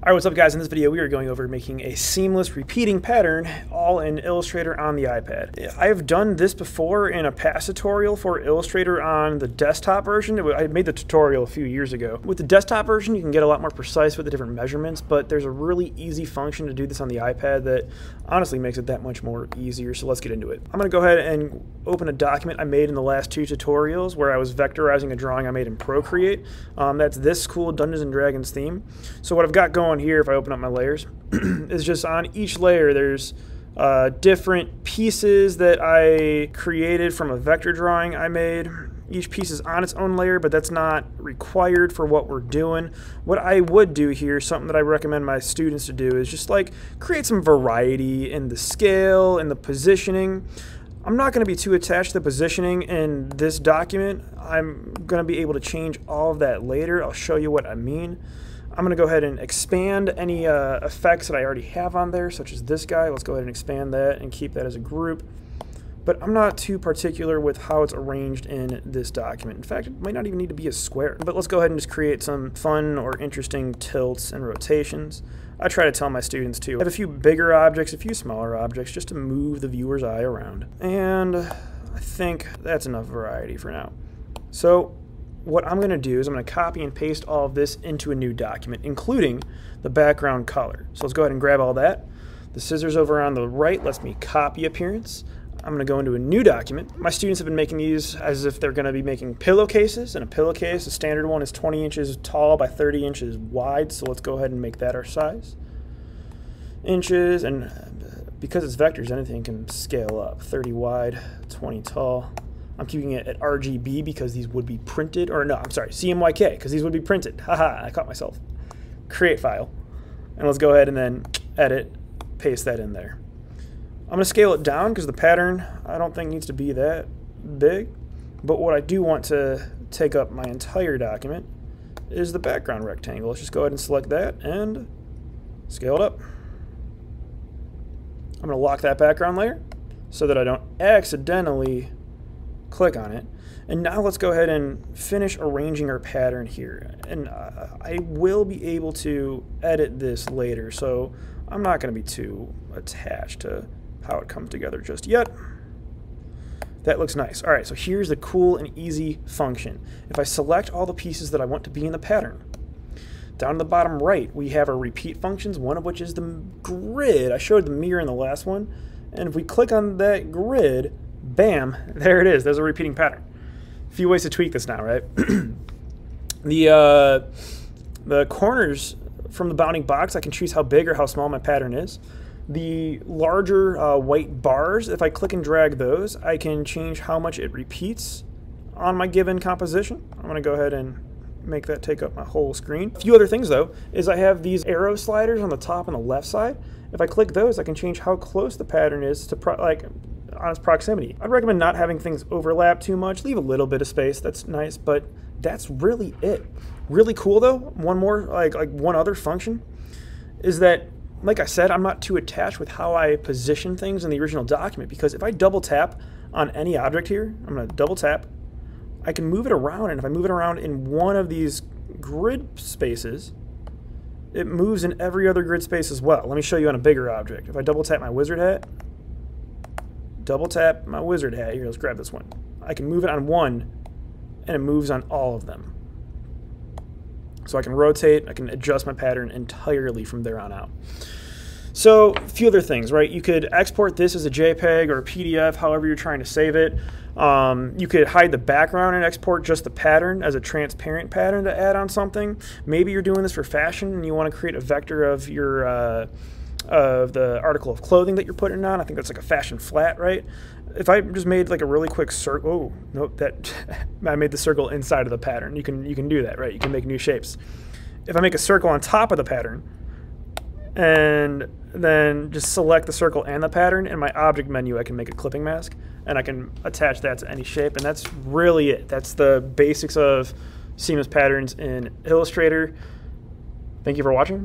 Alright, what's up guys? In this video we are going over making a seamless repeating pattern all in Illustrator on the iPad. I have done this before in a past tutorial for Illustrator on the desktop version. I made the tutorial a few years ago. With the desktop version you can get a lot more precise with the different measurements, but there's a really easy function to do this on the iPad that honestly makes it that much more easier, so let's get into it. I'm going to go ahead and open a document I made in the last two tutorials where I was vectorizing a drawing I made in Procreate. Um, that's this cool Dungeons & Dragons theme. So what I've got going on here, if I open up my layers, is just on each layer there's uh, different pieces that I created from a vector drawing I made. Each piece is on its own layer, but that's not required for what we're doing. What I would do here, something that I recommend my students to do, is just like create some variety in the scale and the positioning. I'm not going to be too attached to the positioning in this document. I'm going to be able to change all of that later. I'll show you what I mean. I'm going to go ahead and expand any uh, effects that I already have on there, such as this guy. Let's go ahead and expand that and keep that as a group. But I'm not too particular with how it's arranged in this document. In fact, it might not even need to be a square. But let's go ahead and just create some fun or interesting tilts and rotations. I try to tell my students too. Have a few bigger objects, a few smaller objects, just to move the viewer's eye around. And I think that's enough variety for now. So what I'm going to do is I'm going to copy and paste all of this into a new document, including the background color. So let's go ahead and grab all that. The scissors over on the right lets me copy appearance. I'm going to go into a new document. My students have been making these as if they're going to be making pillowcases. And a pillowcase, a standard one, is 20 inches tall by 30 inches wide. So let's go ahead and make that our size. Inches, and uh, because it's vectors, anything can scale up. 30 wide, 20 tall. I'm keeping it at RGB because these would be printed, or no, I'm sorry, CMYK, because these would be printed. Haha, I caught myself. Create file. And let's go ahead and then edit, paste that in there. I'm going to scale it down because the pattern I don't think needs to be that big. But what I do want to take up my entire document is the background rectangle. Let's just go ahead and select that and scale it up. I'm to lock that background layer so that I don't accidentally click on it. And now let's go ahead and finish arranging our pattern here. And uh, I will be able to edit this later, so I'm not going to be too attached to how it comes together just yet. That looks nice. All right, so here's the cool and easy function. If I select all the pieces that I want to be in the pattern, down in the bottom right, we have our repeat functions, one of which is the grid. I showed the mirror in the last one. And if we click on that grid, bam, there it is. There's a repeating pattern. A few ways to tweak this now, right? the, uh, the corners from the bounding box, I can choose how big or how small my pattern is. The larger uh, white bars, if I click and drag those, I can change how much it repeats on my given composition. I'm to go ahead and make that take up my whole screen. A few other things though, is I have these arrow sliders on the top and the left side. If I click those, I can change how close the pattern is to like on its proximity. I'd recommend not having things overlap too much. Leave a little bit of space, that's nice, but that's really it. Really cool though, one more, like, like one other function, is that, like I said, I'm not too attached with how I position things in the original document because if I double tap on any object here, I'm gonna double tap, I can move it around, and if I move it around in one of these grid spaces, it moves in every other grid space as well. Let me show you on a bigger object. If I double tap my wizard hat, double tap my wizard hat. Here, let's grab this one. I can move it on one, and it moves on all of them. So I can rotate, I can adjust my pattern entirely from there on out. So a few other things, right? You could export this as a JPEG or a PDF, however you're trying to save it. Um, you could hide the background and export just the pattern as a transparent pattern to add on something. Maybe you're doing this for fashion and you want to create a vector of your uh, of the article of clothing that you're putting on. I think that's like a fashion flat, right? If I just made like a really quick circle, oh, nope, that I made the circle inside of the pattern. You can you can do that, right? You can make new shapes. If I make a circle on top of the pattern, and then just select the circle and the pattern, in my object menu, I can make a clipping mask, and I can attach that to any shape, and that's really it. That's the basics of seamless patterns in Illustrator. Thank you for watching.